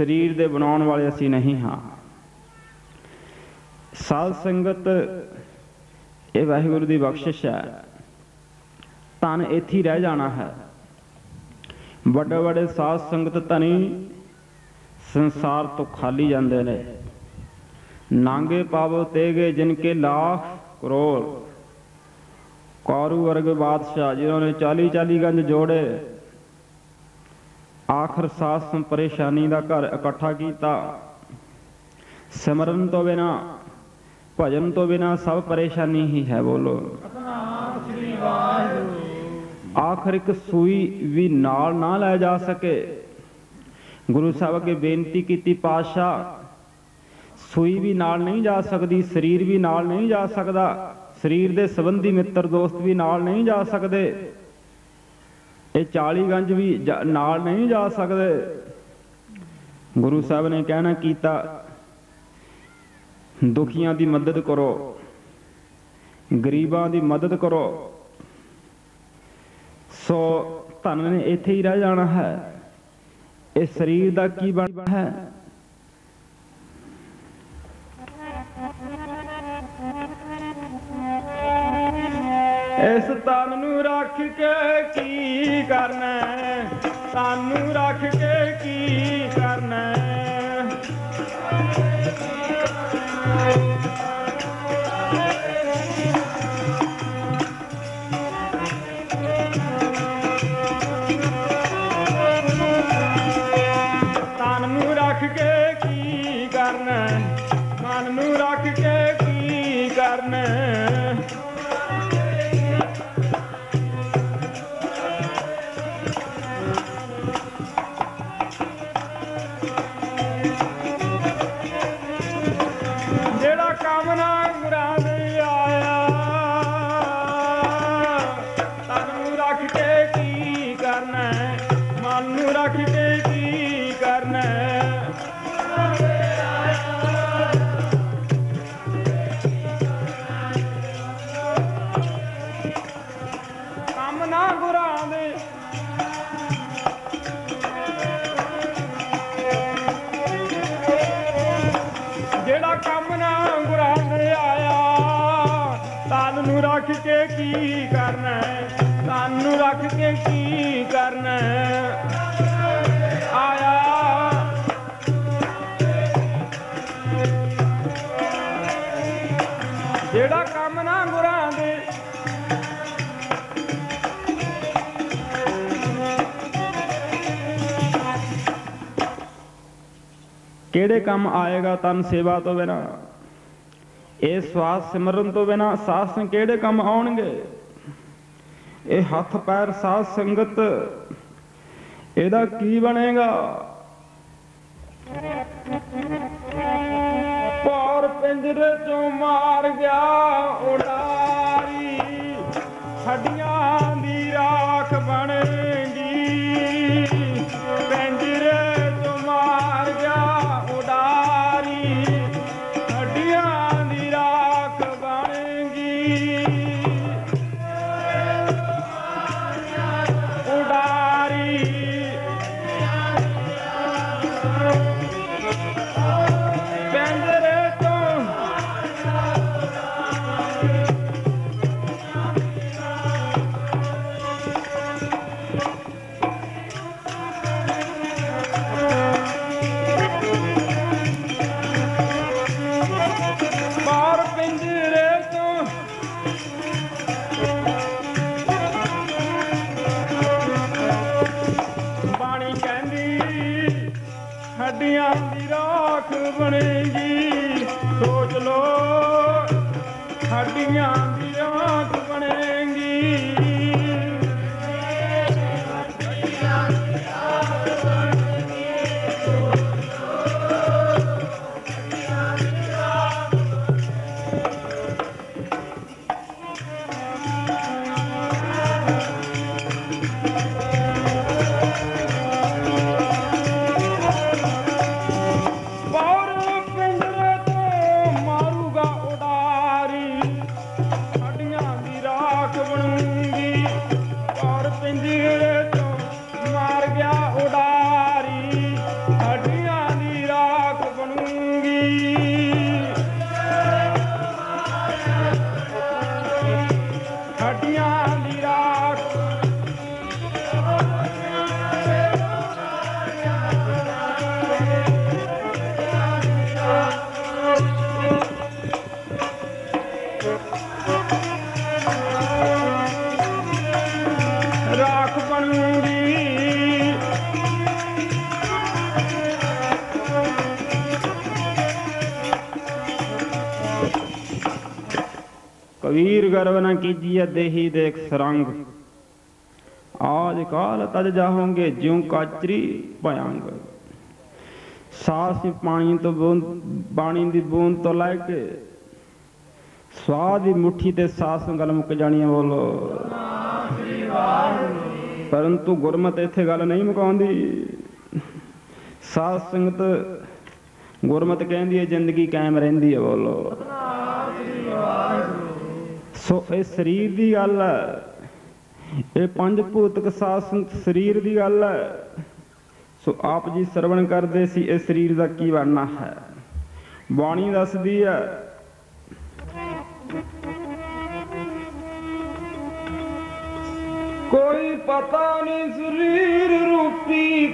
ਸਰੀਰ ਦੇ ਬਣਾਉਣ ਵਾਲੇ ਅਸੀਂ ਨਹੀਂ ਹਾਂ। ਸਾਧ ਸੰਗਤ, ਇਹ ਵਾਹਿਗੁਰੂ ਦੀ ਬਖਸ਼ਿਸ਼ ਹੈ। ਧਨ ਇੱਥੇ ਰਹਿ ਜਾਣਾ ਹੈ। ਵੱਡੇ ਵੱਡੇ ਸਾਧ ਸੰਗਤ ਧਨੀ ਸੰਸਾਰ ਤੋਂ ਖਾਲੀ ਜਾਂਦੇ ਨੇ। ਨਾਂਗੇ ਪਾਵੋ, ਤੇਗੇ ਜਿਨ ਕੇ ਲੱਖ ਕਰੋੜ। ਕੌਰੂ ਵਰਗ ਬਾਦਸ਼ਾਹ, ਜਿਨ੍ਹਾਂ ਨੇ 40 40 ਗੰਜ ਜੋੜੇ ਆਖਰ ਸਾਸ ਪਰੇਸ਼ਾਨੀ ਦਾ ਘਰ ਇਕੱਠਾ ਕੀਤਾ। ਸਿਮਰਨ ਤੋਂ ਬਿਨਾ, ਭਜਨ ਤੋਂ ਬਿਨਾ ਸਭ ਪਰੇਸ਼ਾਨੀ ਹੀ ਹੈ ਬੋਲੋ। ਸਤਨਾਮ ਸ੍ਰੀ ਵਾਹਿਗੁਰੂ ਆਖਰ ਇੱਕ ਸੂਈ ਵੀ ਨਾਲ ਨਾ ਲੈ ਜਾ ਸਕੇ। ਗੁਰੂ ਸਾਹਿਬ ਅੱਗੇ ਬੇਨਤੀ ਕੀਤੀ, ਪਾਤਸ਼ਾਹ, ਸੂਈ ਵੀ ਨਾਲ ਨਹੀਂ ਜਾ ਸਕਦੀ, ਸਰੀਰ ਵੀ ਨਾਲ ਨਹੀਂ ਜਾ ਸਕਦਾ, ਸਰੀਰ ਦੇ ਸੰਬੰਧੀ ਮਿੱਤਰ ਦੋਸਤ ਵੀ ਨਾਲ ਨਹੀਂ ਜਾ ਸਕਦੇ। ਇਹ 40 ਗੰਜ ਵੀ ਜਾ- ਨਾਲ ਨਹੀਂ ਜਾ ਸਕਦੇ। ਗੁਰੂ ਸਾਹਿਬ ਨੇ ਕਹਿਣਾ ਕੀਤਾ, ਦੁਖੀਆਂ ਦੀ ਮਦਦ ਕਰੋ, ਗਰੀਬਾਂ ਦੀ ਮਦਦ ਕਰੋ। ਸੋ ਧਨ ਨੇ ਇੱਥੇ ਹੀ ਰਹਿ ਜਾਣਾ ਹੈ। ਇਹ ਸਰੀਰ ਦਾ ਕੀ ਬਣ ਹੈ? ਇਸ ਤਨ ਨੂੰ ਰੱਖ ਕੇ ਕੀ ਕਰਨਾ ਸਾਨੂੰ ਰੱਖ ਕੇ ਕੀ ਕਰਨਾ ਹੈ? ਰੱਖ ਕੇ ਜਿਹੜਾ ਰੱਖ ਕੇ ਕੀ ਕਰਨਾ? ਆਇਆ। ਜਿਹੜਾ ਕੰਮ ਨਾ ਗੁਰਾਂ ਦੇ, ਕਿਹੜੇ ਕੰਮ ਆਏਗਾ ਤਨ ਸੇਵਾ ਤੋਂ ਬਿਨਾ? ਇਹ ਸਵਾਸ ਸਿਮਰਨ ਤੋਂ ਬਿਨਾ ਸਾਸ ਕਿਹੜੇ ਕੰਮ ਆਉਣਗੇ? ਇਹ ਹੱਥ ਪੈਰ ਸਾਧ ਸੰਗਤ ਇਹਦਾ ਕੀ ਬਣੇਗਾ? ਪੌਰ ਪਿੰਜਰੇ ਚੋਂ ਮਾਰ ਗਿਆ। ਹੱਡੀਆਂ ਦੀ ਰਾਖ ਬਣੇਗੀ। ਸੋਚ ਲੋ ਹੱਡੀਆਂ ਰਾਖ ਕਬੀਰ ਗਰਵ ਨਾ ਕੀਜੀਐ ਦੇਹੀ ਦੇਖ ਸਰੰਗ। ਆਜ ਕਾਲ ਤਜ ਜਾਹੋਂਗੇ, ਜਿਉ ਕਾਚਰੀ ਭਯੰਗ। ਸਾਹ ਸੀ ਪਾਣੀ ਤੋਂ ਬੂੰਦ ਬਾਣੀ ਦੀ ਬੂੰਦ ਤੋਂ ਲੈ ਕੇ ਸਵਾਦ ਦੀ ਮੁਠੀ ਤੇ ਸਾਸ ਗੱਲ ਮੁੱਕ ਜਾਣੀ ਹੈ ਬੋਲੋ। ਪਰੰਤੂ ਗੁਰਮਤ ਇੱਥੇ ਗੱਲ ਨਹੀਂ ਮੁਕਾਉਂਦੀ। ਸਾਧ ਸੰਗਤ ਗੁਰਮਤ ਕਹਿੰਦੀ ਹੈ, ਜ਼ਿੰਦਗੀ ਕਾਇਮ ਰਹਿੰਦੀ ਹੈ ਬੋਲੋ। ਸੋ ਇਹ ਸਰੀਰ ਦੀ ਗੱਲ ਹੈ। ਇਹ ਪੰਜ ਭੂਤਕ ਸਾਧ ਸਰੀਰ ਦੀ ਗੱਲ ਹੈ। ਸੋ ਆਪ ਜੀ ਸਰਵਣ ਕਰਦੇ ਸੀ, ਇਹ ਸਰੀਰ ਦਾ ਕੀ ਬਣਨਾ ਹੈ? ਬਾਣੀ ਦੱਸਦੀ ਹੈ ਕੋਈ ਪਤਾ ਨਹੀਂ ਸਰੀਰ ਰੂਪੀ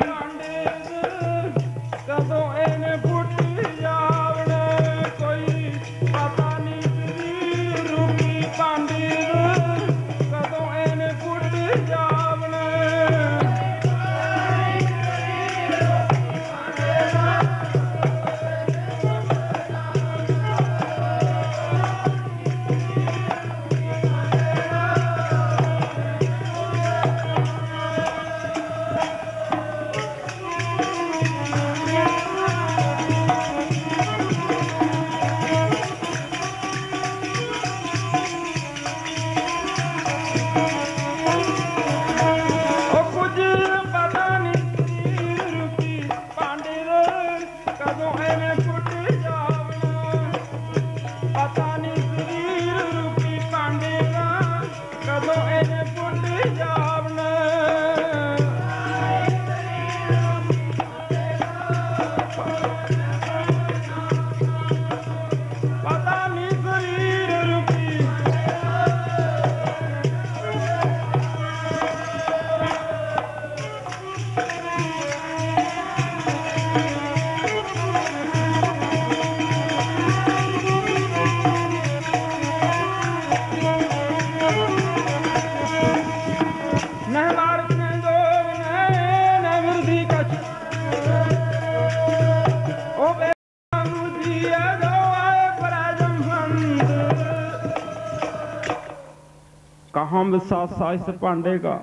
ਕਹਾਂ ਵਿਸਾਸ ਆਇਸ਼ ਭਾਂਡੇ ਕਾ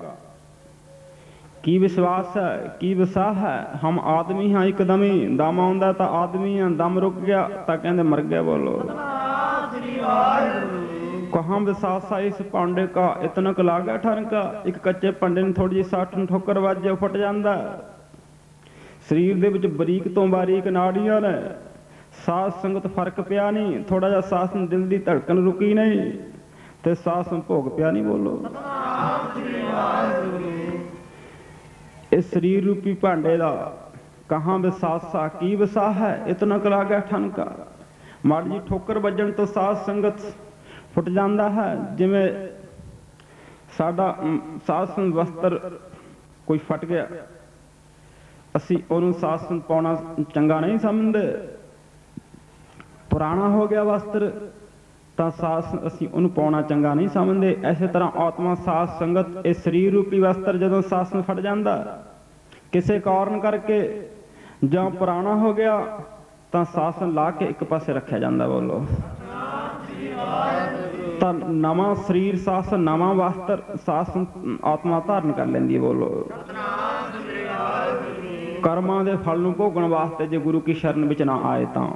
ਕੀ ਵਿਸ਼ਵਾਸ ਹੈ? ਕੀ ਵਿਸਾਹ ਹੈ? ਹਮ ਆਦਮੀ ਹਾਂ ਇੱਕਦਮੀ। ਦਮ ਆਉਂਦਾ ਤਾਂ ਆਦਮੀ ਹਾਂ, ਦਮ ਰੁਕ ਗਿਆ ਤਾਂ ਕਹਿੰਦੇ ਮਰ ਗਿਆ ਬੋਲੋ ਕਹਾਂ ਵਿਸਾਸ ਸਾਇਸ ਭਾਂਡੇ ਕਾ ਇਤਨਾ ਕ ਲਾਗਾ ਠਰਕਾ। ਇੱਕ ਕੱਚੇ ਭਾਂਡੇ ਨੂੰ ਥੋੜੀ ਜਿਹੀ ਸਾਟ ਨੂੰ ਠੋਕਰ ਵੱਜੇ ਫਟ ਜਾਂਦਾ। ਸਰੀਰ ਦੇ ਵਿੱਚ ਬਰੀਕ ਤੋਂ ਬਾਰੀਕ ਨਾੜੀਆਂ ਨੇ। ਸਾਸ ਸੰਗਤ ਫ਼ਰਕ ਪਿਆ ਨਹੀਂ। ਥੋੜਾ ਜਿਹਾ ਸਾਸ ਨੂੰ ਦਿਲ ਦੀ ਧੜਕਣ ਰੁਕੀ ਨਹੀਂ। ਤੇ ਸਾਹ ਨੂੰ ਪਿਆ ਨਹੀਂ ਬੋਲੋ। ਇਸ ਸਰੀਰ ਰੂਪੀ ਭਾਂਡੇ ਦਾ ਕਹਾਂ ਵਿਸਾਸਾ ਕੀ ਵਿਸਾਹ ਹੈ? ਇਤਨਾ ਕ ਲਾਗਾ ਠਨਕਾ ਮਾੜੀ ਜੀ ਠੋਕਰ ਵੱਜਣ ਤੋਂ ਸਾਧ ਸੰਗਤ ਫੁੱਟ ਜਾਂਦਾ ਹੈ। ਜਿਵੇਂ ਸਾਡਾ ਅਮ, ਵਸਤਰ ਕੋਈ ਫਟ ਗਿਆ ਅਸੀਂ ਉਹਨੂੰ ਸਾਧ ਪਾਉਣਾ ਚੰਗਾ ਨਹੀਂ ਸਮਝਦੇ। ਪੁਰਾਣਾ ਹੋ ਗਿਆ ਵਸਤਰ। ਤਾਂ ਸਾਧ ਅਸੀਂ ਉਹਨੂੰ ਪਾਉਣਾ ਚੰਗਾ ਨਹੀਂ ਸਮਝਦੇ। ਐਸੇ ਤਰ੍ਹਾਂ ਆਤਮਾ ਸਾਸ ਸੰਗਤ, ਇਹ ਸਰੀਰ ਰੂਪੀ ਵਸਤਰ ਜਦੋਂ ਸਾਧ ਸੰਗ ਫਟ ਜਾਂਦਾ, ਕਿਸੇ ਕਾਰਨ ਕਰਕੇ ਜਾਂ ਪੁਰਾਣਾ ਹੋ ਗਿਆ, ਤਾਂ ਸਾਧ ਲਾ ਕੇ ਇੱਕ ਪਾਸੇ ਰੱਖਿਆ ਜਾਂਦਾ ਬੋਲੋ। ਤਾਂ ਨਵਾਂ ਸਰੀਰ ਸਾਸ, ਨਵਾਂ ਵਸਤਰ ਸਾਸ ਆਤਮਾ ਧਾਰਨ ਕਰ ਲੈਂਦੀ ਹੈ ਬੋਲੋ। ਕਰਮਾਂ ਦੇ ਫਲ ਨੂੰ ਭੋਗਣ ਵਾਸਤੇ ਜੇ ਗੁਰੂ ਕੀ ਸ਼ਰਨ ਵਿੱਚ ਨਾ ਆਏ ਤਾਂ।